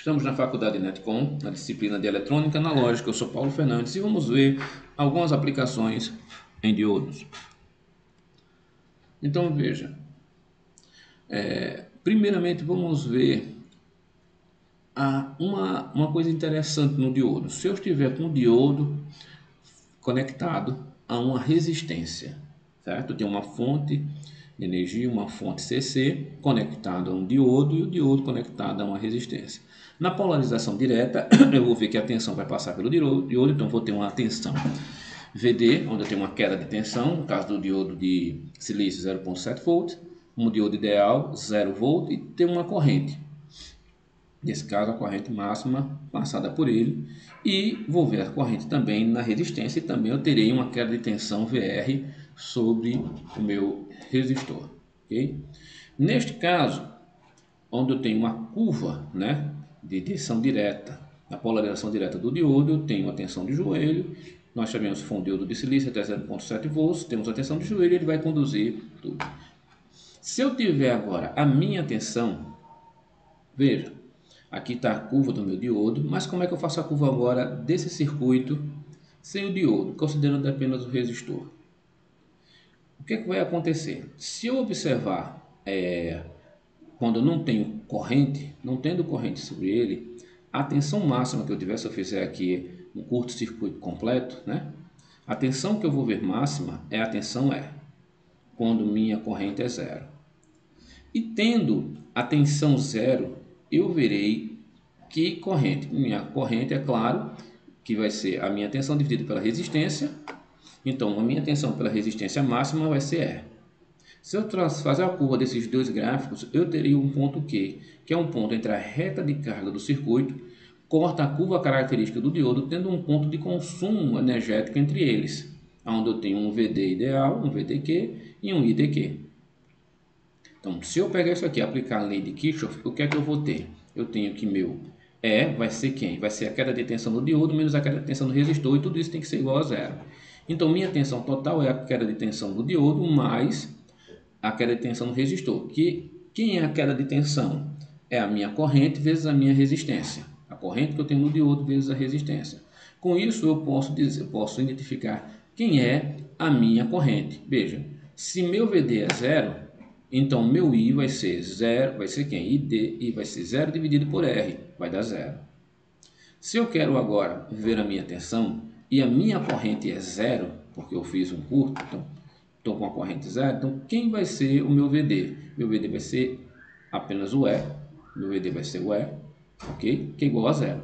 Estamos na faculdade Netcom, na disciplina de Eletrônica Analógica. Eu sou Paulo Fernandes e vamos ver algumas aplicações em diodos. Então veja, é, primeiramente vamos ver a, uma, uma coisa interessante no diodo. Se eu estiver com o diodo conectado a uma resistência, certo? Tem uma fonte de energia, uma fonte CC conectada a um diodo e o diodo conectado a uma resistência. Na polarização direta, eu vou ver que a tensão vai passar pelo diodo, então vou ter uma tensão VD, onde eu tenho uma queda de tensão, no caso do diodo de silício 0.7 volt, um diodo ideal 0 volt e tem uma corrente. Nesse caso, a corrente máxima passada por ele. E vou ver a corrente também na resistência e também eu terei uma queda de tensão VR sobre o meu resistor. Okay? Neste caso, onde eu tenho uma curva né, de tensão direta, a polarização direta do diodo, eu tenho a tensão de joelho nós foi um diodo de silício até 0.7 volts, temos a tensão de joelho, ele vai conduzir tudo. Se eu tiver agora a minha tensão, veja, aqui está a curva do meu diodo, mas como é que eu faço a curva agora desse circuito sem o diodo, considerando apenas o resistor? O que, é que vai acontecer? Se eu observar é, quando não tenho corrente, não tendo corrente sobre ele, a tensão máxima que eu tiver, se eu fizer aqui um curto-circuito completo, né? A tensão que eu vou ver máxima é a tensão E, quando minha corrente é zero. E tendo a tensão zero, eu verei que corrente. Minha corrente, é claro, que vai ser a minha tensão dividida pela resistência. Então, a minha tensão pela resistência máxima vai ser E. Se eu fazer a curva desses dois gráficos, eu teria um ponto Q, que é um ponto entre a reta de carga do circuito corta a curva característica do diodo, tendo um ponto de consumo energético entre eles, onde eu tenho um VD ideal, um VDQ e um IDQ. Então, se eu pegar isso aqui e aplicar a lei de Kirchhoff, o que é que eu vou ter? Eu tenho que meu E vai ser quem? Vai ser a queda de tensão do diodo menos a queda de tensão do resistor, e tudo isso tem que ser igual a zero. Então, minha tensão total é a queda de tensão do diodo mais a queda de tensão do resistor. Que, quem é a queda de tensão? É a minha corrente vezes a minha resistência a corrente que eu tenho no diodo vezes a resistência. Com isso, eu posso, dizer, posso identificar quem é a minha corrente. Veja, se meu VD é zero, então meu I vai ser zero, vai ser quem? ID, I vai ser zero dividido por R, vai dar zero. Se eu quero agora ver a minha tensão e a minha corrente é zero, porque eu fiz um curto, então estou com a corrente zero, então quem vai ser o meu VD? Meu VD vai ser apenas o E, meu VD vai ser o E, ok? Que é igual a zero.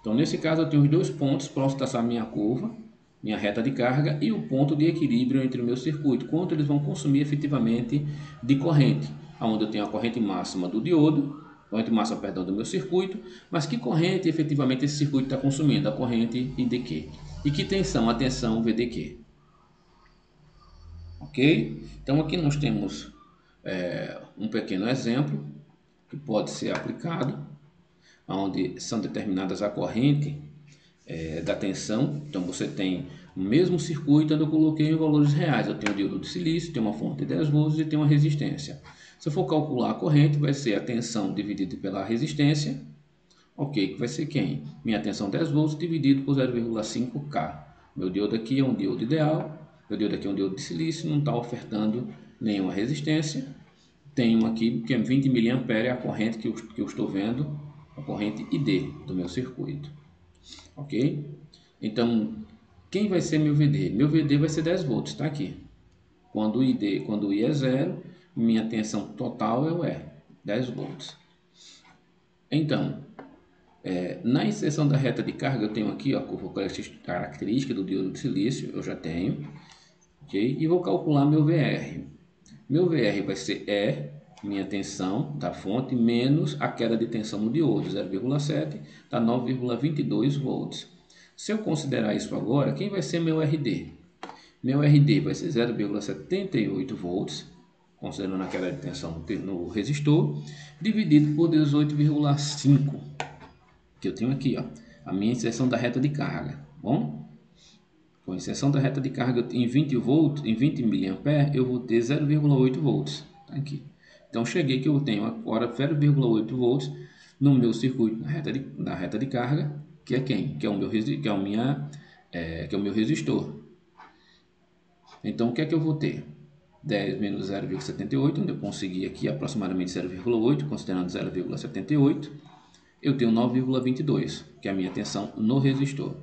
Então, nesse caso, eu tenho os dois pontos próximos dessa minha curva, minha reta de carga e o ponto de equilíbrio entre o meu circuito, quanto eles vão consumir efetivamente de corrente, onde eu tenho a corrente máxima do diodo, corrente máxima, perdão, do meu circuito, mas que corrente efetivamente esse circuito está consumindo? A corrente IDQ. E que tensão? A tensão VDQ. Ok? Então, aqui nós temos é, um pequeno exemplo que pode ser aplicado onde são determinadas a corrente é, da tensão. Então você tem o mesmo circuito onde eu coloquei em valores reais. Eu tenho o diodo de silício, tenho uma fonte de 10 volts e tenho uma resistência. Se eu for calcular a corrente, vai ser a tensão dividida pela resistência. Ok, que vai ser quem? Minha tensão 10 volts dividido por 0,5K. Meu diodo aqui é um diodo ideal. Meu diodo aqui é um diodo de silício, não está ofertando nenhuma resistência. Tenho aqui que é 20 mA a corrente que eu, que eu estou vendo a corrente ID do meu circuito. Ok? Então, quem vai ser meu VD? Meu VD vai ser 10 volts, está aqui. Quando o ID, quando o I é zero, minha tensão total é o E, 10 volts. Então, é, na inserção da reta de carga, eu tenho aqui ó, a curva característica do diodo de silício, eu já tenho. E vou calcular meu VR. Meu VR vai ser E minha tensão da fonte menos a queda de tensão no diodo, 0,7, dá 9,22 volts. Se eu considerar isso agora, quem vai ser meu RD? Meu RD vai ser 0,78 volts, considerando a queda de tensão no resistor, dividido por 18,5, que eu tenho aqui, ó, a minha inserção da reta de carga, bom? Com inserção da reta de carga em 20 volts, em 20 mA, eu vou ter 0,8 volts, tá aqui. Então cheguei que eu tenho agora 0,8 volts no meu circuito na reta de, na reta de carga, que é quem? Que é o meu, que é o minha, é, que é o meu resistor. Então, o que é que eu vou ter? 10 menos 0,78, onde eu consegui aqui aproximadamente 0,8, considerando 0,78, eu tenho 9,22, que é a minha tensão no resistor.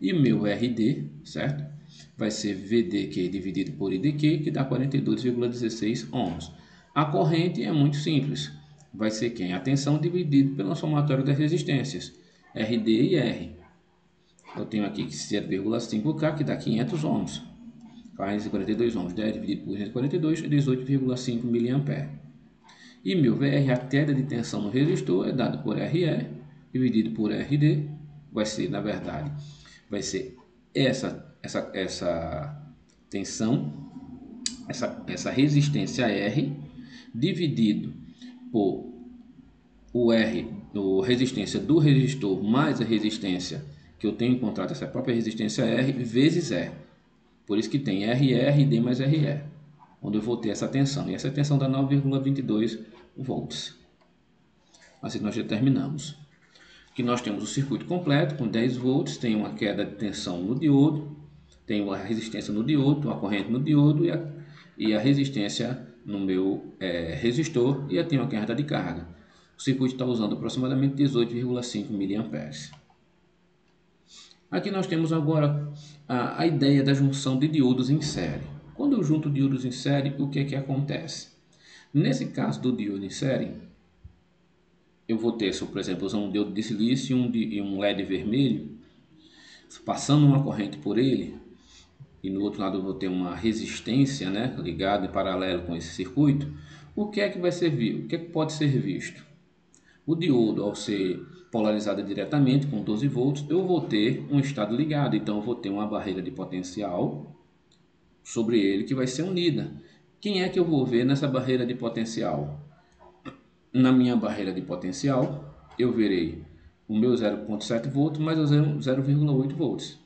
E meu RD, certo? Vai ser VDQ dividido por IDQ, que dá 42,16 ohms. A corrente é muito simples. Vai ser quem? A tensão dividido pelo somatório das resistências, RD e R. Eu tenho aqui 0,5K, que dá 500 ohms. 42 ohms, 10 dividido por 242, 18,5 mA. E meu VR, a queda de tensão no resistor, é dado por RE, dividido por RD, vai ser, na verdade, vai ser essa, essa, essa tensão, essa, essa resistência R, dividido por o R, o resistência do resistor mais a resistência que eu tenho encontrado, essa própria resistência R, vezes E. Por isso que tem RR, mais RE, onde eu vou ter essa tensão. E essa tensão dá 9,22 volts. Assim nós determinamos. Que nós temos o circuito completo com 10 volts, tem uma queda de tensão no diodo, tem uma resistência no diodo, uma corrente no diodo e a, e a resistência no meu é, resistor e eu tenho uma queda de carga. O circuito está usando aproximadamente 18,5 mA. Aqui nós temos agora a, a ideia da junção de diodos em série. Quando eu junto diodos em série, o que é que acontece? Nesse caso do diodo em série, eu vou ter, por exemplo, um diodo de silício e um, de, e um LED vermelho, passando uma corrente por ele, e no outro lado eu vou ter uma resistência né, ligada em paralelo com esse circuito, o que é que vai servir? O que é que pode ser visto? O diodo, ao ser polarizada diretamente com 12 volts, eu vou ter um estado ligado, então eu vou ter uma barreira de potencial sobre ele que vai ser unida. Quem é que eu vou ver nessa barreira de potencial? Na minha barreira de potencial, eu verei o meu 0.7 volts mais o 0,8 volts.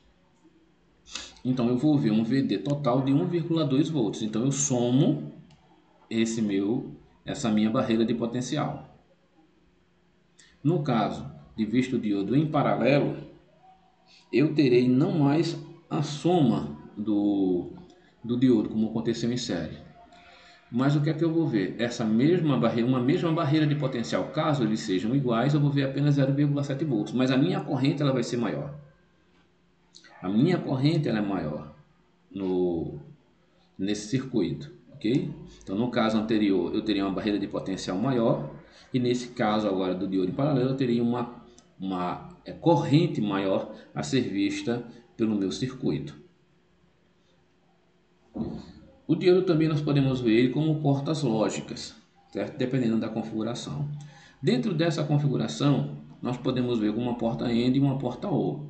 Então eu vou ver um VD total de 1,2 volts. Então eu somo esse meu essa minha barreira de potencial. No caso de visto diodo em paralelo, eu terei não mais a soma do, do diodo, como aconteceu em série. Mas o que é que eu vou ver? Essa mesma barreira, uma mesma barreira de potencial, caso eles sejam iguais, eu vou ver apenas 0,7 volts, mas a minha corrente ela vai ser maior. A minha corrente ela é maior no, nesse circuito, ok? Então, no caso anterior, eu teria uma barreira de potencial maior, e nesse caso agora do diodo em paralelo, eu teria uma uma é, corrente maior a ser vista pelo meu circuito. O diodo também nós podemos ver ele como portas lógicas, certo? dependendo da configuração. Dentro dessa configuração, nós podemos ver uma porta AND e uma porta OR.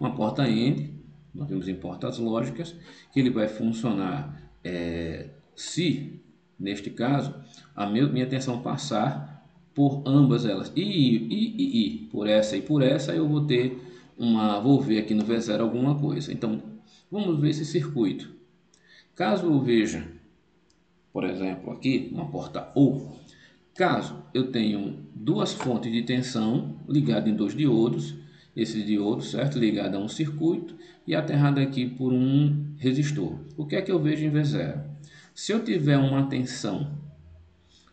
Uma porta AND, nós temos em portas lógicas, que ele vai funcionar é, se, neste caso, a minha tensão passar por ambas elas, e, e, e, e, por essa e por essa, eu vou ter uma, vou ver aqui no V0 alguma coisa. Então, vamos ver esse circuito. Caso eu veja, por exemplo, aqui, uma porta ou, caso eu tenha duas fontes de tensão ligadas em dois diodos, esse diodo, certo, ligado a um circuito e aterrado aqui por um resistor. O que é que eu vejo em V0? Se eu tiver uma tensão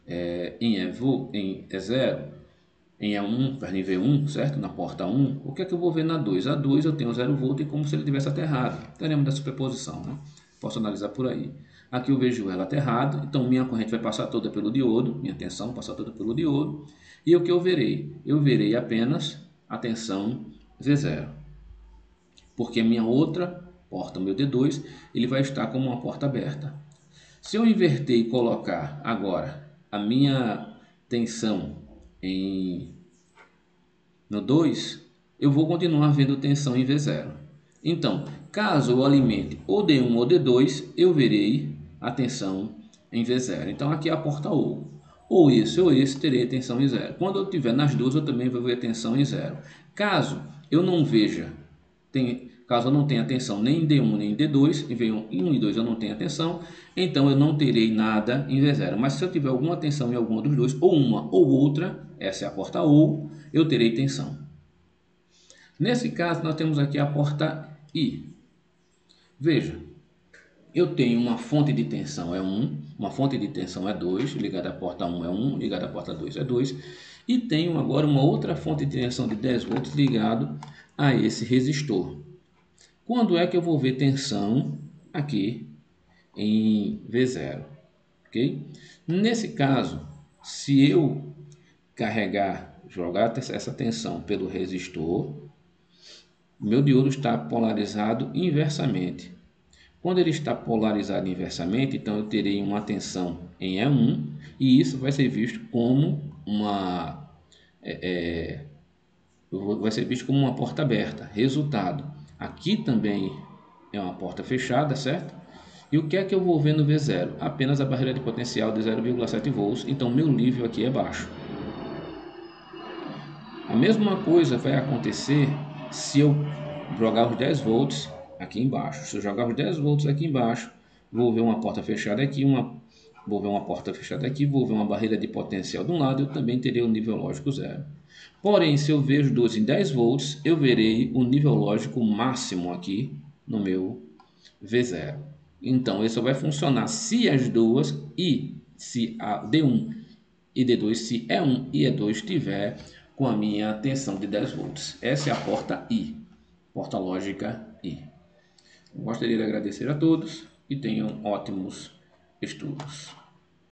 é, em, EVO, em E0, em E1, em V1, certo? Na porta 1, o que é que eu vou ver na 2? A 2 eu tenho 0 volt e como se ele tivesse aterrado. Teremos da superposição, né? Posso analisar por aí. Aqui eu vejo ela aterrada, então minha corrente vai passar toda pelo diodo, minha tensão passar toda pelo diodo. E o que eu verei? Eu verei apenas a tensão V0. Porque a minha outra porta, o meu D2, ele vai estar como uma porta aberta. Se eu inverter e colocar agora a minha tensão em no 2, eu vou continuar vendo tensão em V0. Então, caso eu alimente ou D1 ou D2, eu verei a tensão em V0. Então, aqui é a porta ou. Ou esse ou esse, terei tensão em zero. Quando eu tiver nas duas, eu também vou ver tensão em zero. Caso eu não veja tem Caso eu não tenha tensão nem em D1 nem em D2, e venham em 1 e 2 eu não tenho tensão, então eu não terei nada em V0. Mas se eu tiver alguma tensão em alguma dos dois, ou uma ou outra, essa é a porta OU, eu terei tensão. Nesse caso, nós temos aqui a porta I. Veja, eu tenho uma fonte de tensão é 1, uma fonte de tensão é 2, ligada à porta 1 é 1, ligada à porta 2 é 2, e tenho agora uma outra fonte de tensão de 10 volts ligado a esse resistor. Quando é que eu vou ver tensão aqui em V0? Ok? Nesse caso, se eu carregar, jogar essa tensão pelo resistor, meu diodo está polarizado inversamente. Quando ele está polarizado inversamente, então eu terei uma tensão em E1 e isso vai ser visto como uma é, é, vai ser visto como uma porta aberta. Resultado, aqui também é uma porta fechada, certo? E o que é que eu vou ver no V0? Apenas a barreira de potencial de 0,7 volts, então meu nível aqui é baixo. A mesma coisa vai acontecer se eu jogar os 10 volts aqui embaixo. Se eu jogar os 10 volts aqui embaixo, vou ver uma porta fechada aqui, uma, vou ver uma porta fechada aqui, vou ver uma barreira de potencial de um lado, eu também terei o um nível lógico zero. Porém, se eu vejo 12 em 10 volts, eu verei o nível lógico máximo aqui no meu V0. Então, isso vai funcionar se as duas e se a D1 e D2, se E1 e E2 tiver com a minha tensão de 10 volts. Essa é a porta I, porta lógica I. Gostaria de agradecer a todos e tenham ótimos estudos.